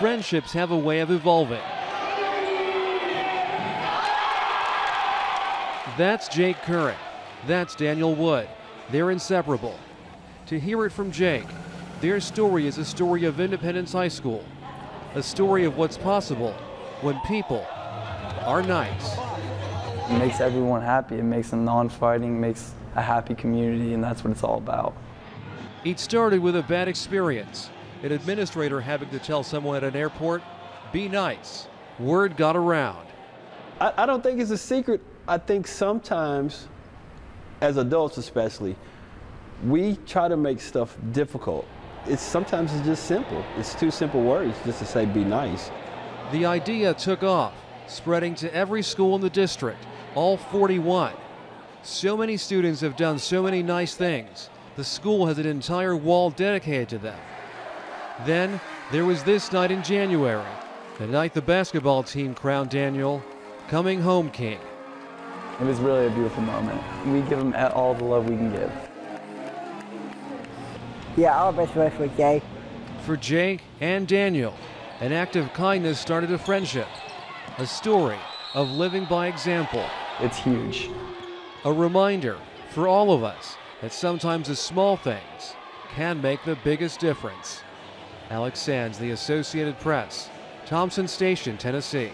friendships have a way of evolving. That's Jake Curran. That's Daniel Wood. They're inseparable. To hear it from Jake, their story is a story of Independence High School, a story of what's possible when people are nice. It makes everyone happy. It makes them non-fighting, makes a happy community, and that's what it's all about. It started with a bad experience, an administrator having to tell someone at an airport, be nice. Word got around. I, I don't think it's a secret. I think sometimes, as adults especially, we try to make stuff difficult. It's sometimes it's just simple. It's two simple words just to say be nice. The idea took off, spreading to every school in the district, all 41. So many students have done so many nice things. The school has an entire wall dedicated to them. Then there was this night in January, the night the basketball team crowned Daniel coming home king. It was really a beautiful moment. We give them all the love we can give. Yeah, all best wishes for Jay. For Jake and Daniel, an act of kindness started a friendship, a story of living by example, It's huge. a reminder for all of us that sometimes the small things can make the biggest difference. Alex Sands, The Associated Press, Thompson Station, Tennessee.